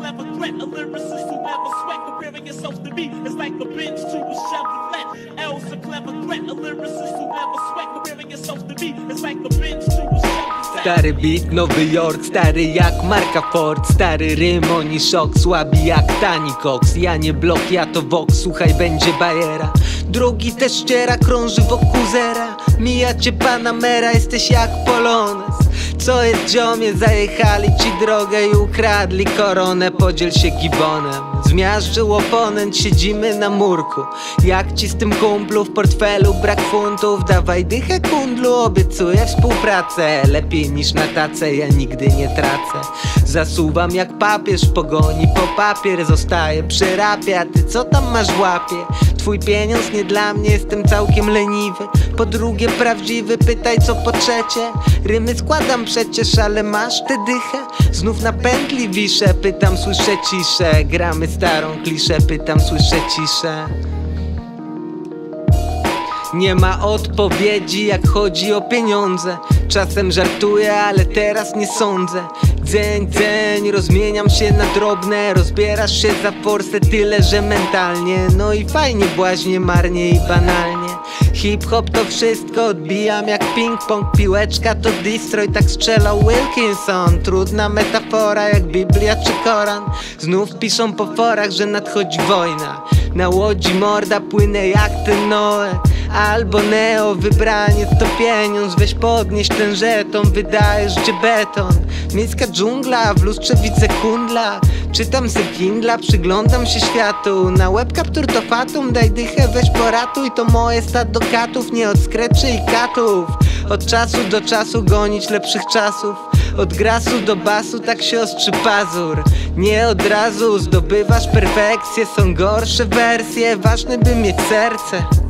clever threat, a lyricist who never sweat. Comparing yourself to me is like a bench to a Chevrolet. L's a clever threat, a lyricist who never sweat. Comparing yourself to me is like a bench to a. Stary beat, Nowy Jork, stary jak marka Ford Stary rym, oni szok, słabi jak tani koks Ja nie blok, ja to Vox, słuchaj, będzie bajera Drugi też ściera, krąży wokół zera Mija cię Panamera, jesteś jak Polones Co jest ziomie, zajechali ci drogę i ukradli koronę. Podziel się gibonem Zmiażdżył oponent, siedzimy na murku. Jak ci z tym kumplu w portfelu brak funtów? Dawaj dychę kundlu, obiecuję współpracę. Lepiej niż na tacę, ja nigdy nie tracę. Zasuwam jak papież pogoni po papier Zostaję przy rapie, a ty co tam masz w łapie? Twój pieniądz nie dla mnie, jestem całkiem leniwy. Po drugie prawdziwy, pytaj co po trzecie. Rymy składam przecież, ale masz tę dychę? Znów na pętli wiszę, pytam słyszę ciszę. Gramy starą kliszę, pytam słyszę ciszę. Nie ma odpowiedzi jak chodzi o pieniądze. Czasem żartuję, ale teraz nie sądzę. Dzeń, dzeń, rozmieniam się na drobne. Rozbierasz się za forsę tyle, że mentalnie. No i fajnie, błaźnie, marnie i banalnie Hip-hop to wszystko, odbijam jak ping-pong Piłeczka to destroy, tak strzelał Wilkinson. Trudna metafora jak Biblia czy Koran. Znów piszą po forach, że nadchodzi wojna. Na łodzi morda płynę jak ten Noe. Albo Neo, wybranie to pieniądz. Weź podnieś ten żeton, wydajesz gdzie beton. Miejska dżungla, w lustrze widzę kundla Czytam se Kindla, przyglądam się światu. Na web capture to fatum, daj dychę, weź poratuj. To moje stado katów, nie od skreczy i katów. Od czasu do czasu gonić lepszych czasów. Od grasu do basu tak się ostrzy pazur. Nie od razu zdobywasz perfekcję Są gorsze wersje, ważne by mieć serce